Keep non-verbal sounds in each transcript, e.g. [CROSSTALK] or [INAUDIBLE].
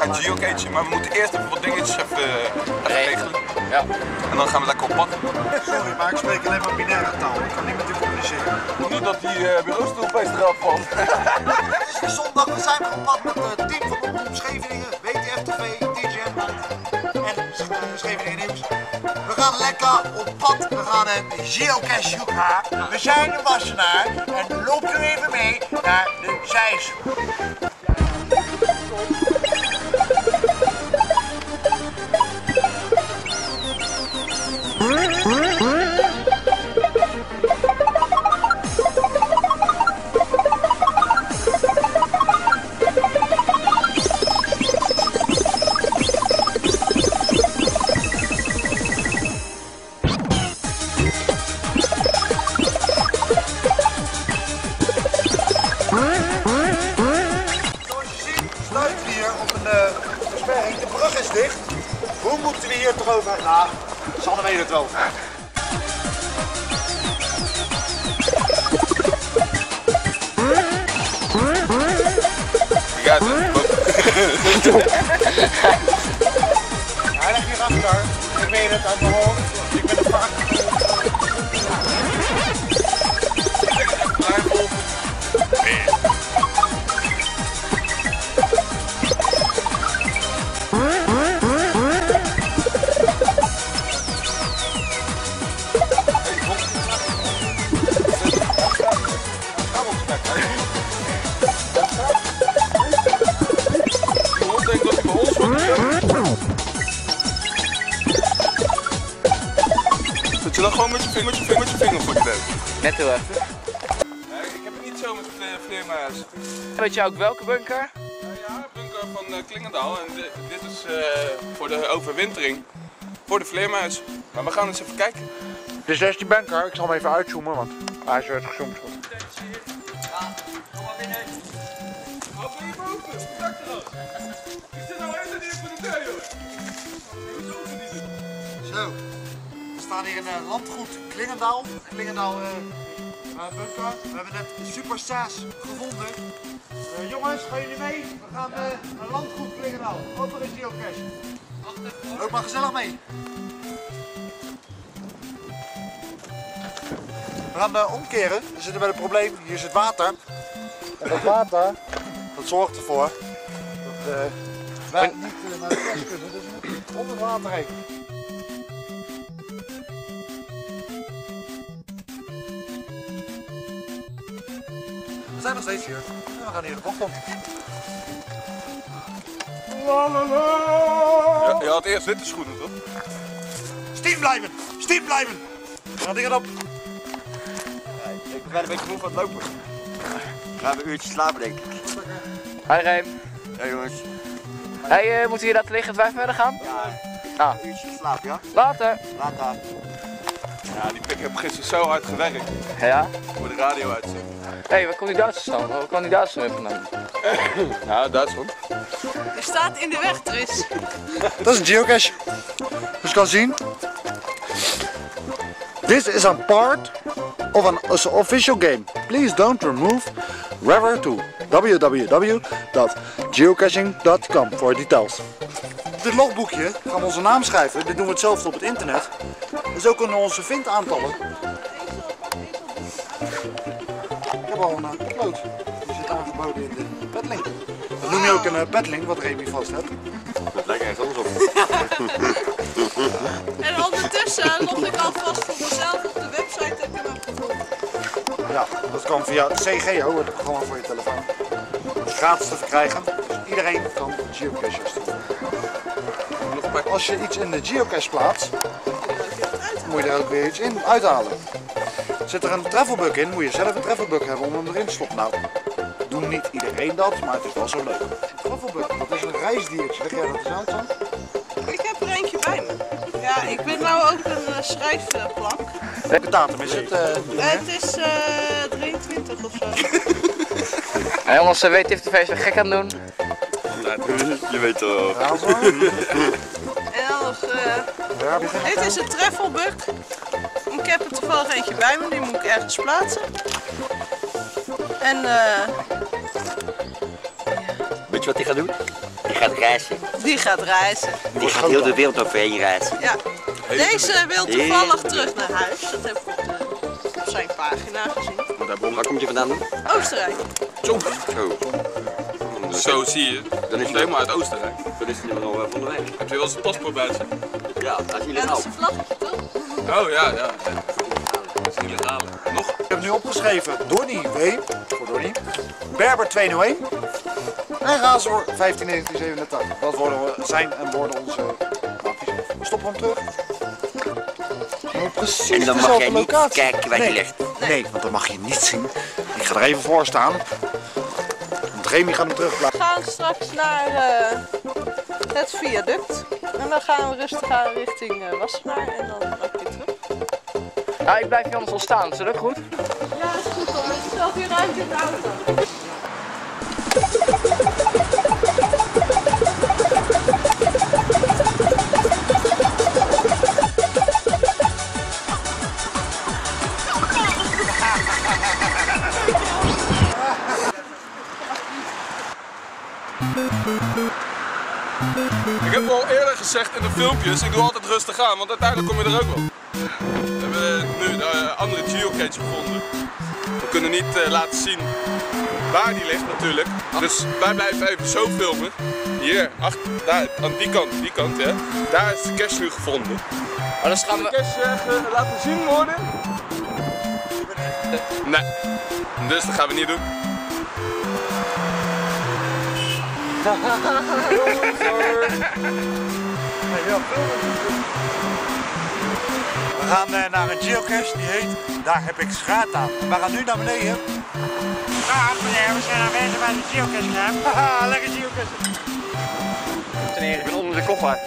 gaan geocachen, maar we moeten eerst even wat dingetjes even, even regelen. Ja. En dan gaan we lekker op pad. Sorry, maar ik spreek alleen maar binaire taal. Ik kan niet met u communiceren. Niet dat die uh, bureaustoel opeens eraf valt. Het is weer zondag, we zijn weer op pad met het team van Omroep Scheveningen, WTF TV, DJM en uh, Scheveningen Nieuws. We gaan lekker op pad, we gaan een geocache zoeken. We zijn in Wassenaar en loop u even mee naar de Zeis. Brug is dicht. Hoe moeten we hier toch over? Nou, Sanne weet het wel. Ja, dat- Hij ligt hier achter. Ik weet het uit mijn hoofd. Ik ben vaak. Denkt dat hij bij ons wordt. Zet je dan gewoon met je vinger, met je vinger, met je vinger voor je neus? Net heel even. Nee, ik heb het niet zo met vle- vleermuis. Weet je ook welke bunker? Nou ja, bunker van uh, Klingendaal en di- dit is eh, voor de overwintering. Voor de vleermuis. Maar we gaan eens even kijken. Dus dat is die bunker. Ik zal hem even uitzoomen, want hij is uitgezoomd. Ik zit helemaal niet voor de deur, joh. Zo, we staan hier in uh, landgoed Klingendaal. Klingendaal eh uh, bunker. We hebben net Super Saas gevonden. Eh, jongens, gaan jullie mee? We gaan eh, naar landgoed Klingendaal. Open is geocache. Loop maar gezellig mee. We gaan eh, omkeren. We zitten met een probleem. Hier zit water. En dat water, dat zorgt ervoor eh, wij niet eh, naar de kast kunnen. Dus we moeten onder het water heen. We zijn nog steeds hier. En we gaan hier de bocht om. Ja, je had eerst witte schoenen, toch? Steam blijven! Steam blijven! We gaan dingen op. Ik ben een beetje moe van het lopen. Gaan we een uurtje slapen denk ik. Hi Reem. Ja jongens. Hey, uh, moeten we hier laten liggen dat wij verder gaan? Ja, Ah, uurtje slapen ja? later. Later. Ja, die pik heb gisteren zo hard gewerkt Ja. voor de radio uitzending. Hé, hey, waar komt die Duitsers dan? Waar kwam die Duitsers weer vandaan? [LAUGHS] Ja, Duitsland. Er staat in de weg, Tris. [LAUGHS] Dat is een geocache. Dus je kan zien. This is a part of an official game. Please don't remove. Refer to www.geocaching.com voor details. Dit logboekje gaan we onze naam schrijven. Dit doen we hetzelfde op het internet. Dus ook kunnen we onze vindaantallen. Ik heb al een potlood. Die zit aangeboden in de petlink. Dat noem je ook een uh, petlink, wat Remy vast hebt. Dat lijkt echt anders op. [LAUGHS] En ondertussen log ik alvast voor mezelf op de website ik hem heb gevonden. Ja, dat kan via CGO, het programma voor je telefoon. Gratis te verkrijgen. Dus iedereen kan geocaches doen. Als je iets in de geocache plaatst, moet je er ook weer iets in uithalen. Zit er een travelbug in, moet je zelf een travelbug hebben om hem erin te stoppen. Nou, doen niet iedereen dat, maar het is wel zo leuk. Travelbug, dat is een reisdiertje. Leg jij dat eens uit dan? Ik heb er eentje bij me. Ja, ik ben nou ook een uh, schrijfplank. Welke datum is het? eh, Uh, het is uh, 23 of zo. Hey, jongens, uh, WTF TV is weer gek aan doen. Je weet ja, uh, je geen dit is een travelbug. Ik heb er toevallig eentje bij me, die moet ik ergens plaatsen. En eh Weet je wat hij gaat doen? Die gaat reizen. Die gaat reizen. Die gaat heel de wereld overheen reizen. Ja. Deze wil toevallig terug naar huis. Dat heb ik op, de, op zijn pagina gezien. Waar komt je vandaan? Oostenrijk. Zo. Zo. Zo zie je. Dan Dat is hij helemaal uit Oostenrijk. Dan is hij wel van de weg. Heb je wel eens een paspoort bij zich? Ja, dat is Ja, dat illegaal. is een vlaggetje toch? Oh ja, ja. Dat is illegaal. Nog? Ik heb nu opgeschreven Donny W. Voor Donny. Berber 201. En Razor 1587. Dat worden we, zijn en worden onze lampjes. We stoppen hem terug. Precies En dan mag jij niet locatie. kijken waar die nee. ligt. Nee, want dan mag je niet zien. Ik ga er even voor staan. Want Remy gaat hem terugplaatsen. We gaan straks naar eh, het viaduct. En dan gaan we rustig aan richting eh, Wassenaar en dan ook weer terug. Ja, ik blijf hier anders wel staan. Is dat ook goed? Ja, dat is goed hoor. Het is zelf hier ruimte in de auto. Ik heb al eerder gezegd in de filmpjes, ik doe altijd rustig aan, want uiteindelijk kom je er ook wel. We hebben nu de eh, andere geocache gevonden. We kunnen niet eh, laten zien waar die ligt natuurlijk. Dus wij blijven even zo filmen. Hier, achter, daar, aan die kant, die kant ja. Daar is de cache nu gevonden. Maar dan gaan De we... cache eh, laten zien worden? Nee. Dus dat gaan we niet doen. We gaan eh, naar een geocache die heet Daar heb ik schaat aan. We gaan nu naar beneden. Dag meneer, we zijn aanwezig bij de geocache. Haha, lekker geocache. Ik ben onder de koffer.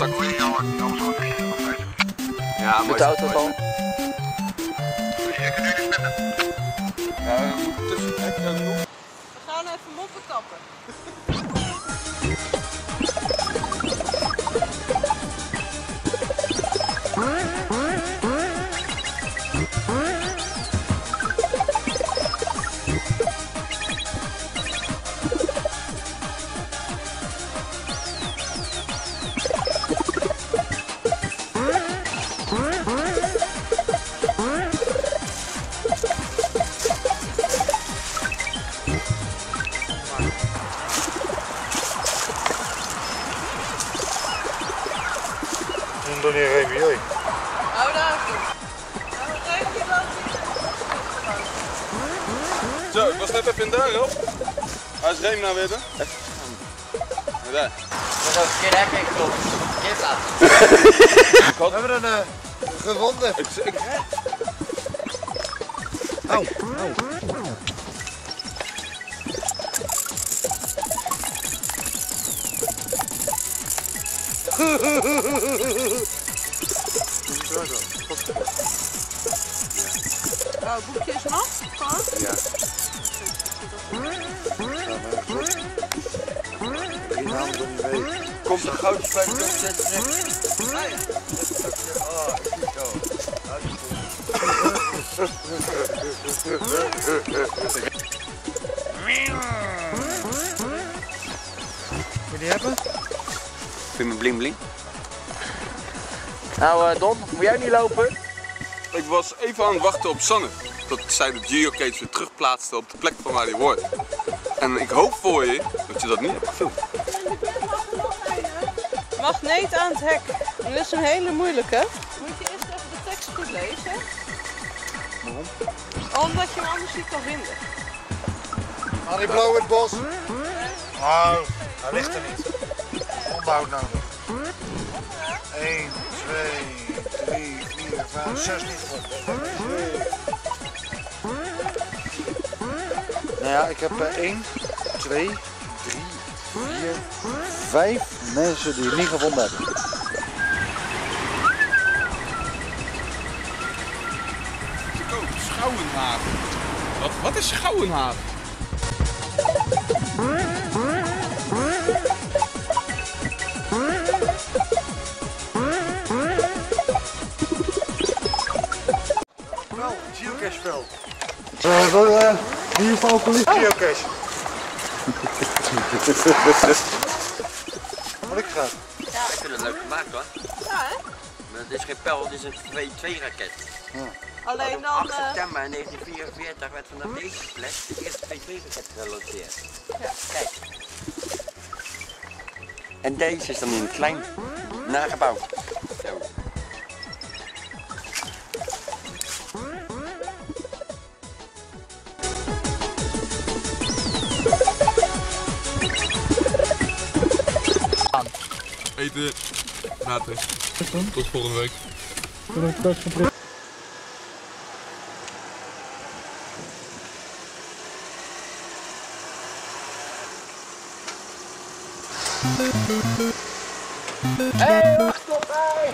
Ja, Met mooi. de auto al. Nog? We gaan even moppen kappen. Dan daar. Nou, dat Zo, ik was net even in deur, op. Hij is Reem nou weer. hè? Ja, Daar. Dat is ook een keer hek ik klopt. Staat. We hebben een uh, gevonden. Ik, ik, Au. [LAUGHS] Oh, boekje is nat? Gewoon? Ja. Komt een gouden spijt op zetten. Wil je die hebben? Vind je mijn bling bling? Nou, eh, Don, moet jij niet lopen? Ik was even aan het wachten op Sanne. Tot zij de geocache weer terugplaatste op de plek van waar hij hoort. En ik hoop voor je dat je dat niet hebt gefilmd. Magneet aan het hek. Dit is een hele moeilijke. Moet je eerst even de tekst goed lezen. Waarom? Omdat je hem anders niet kan vinden. Aan die blauw het bos. Oh, hij ligt er niet. Onderhoud nodig. 1, 2, 3, 4, 5, 6 niet gevonden. Nou ja, ik heb eh, 1, 2, 3, 4, 5 mensen die het niet gevonden hebben. Oh, Schouwenhaven. Wat, wat is Schouwenhaven? Geocacheveld. Uh, wat, uh, alcoholist? Geocache. Wat [LAUGHS] ik ga. Ik vind het leuk gemaakt hoor. Ja, hè? Maar het is geen pijl, het is een 2-2 raket. Alleen Op dan... 8 eh, september 1944 werd vanaf deze plek de eerste 2-2 raket gelanceerd. Kijk. En deze is dan in een klein nagebouwd. Eten. Later. Tot volgende week. Hey, wacht op mij!